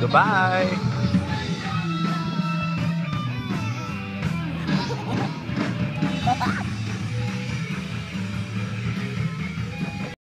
Goodbye!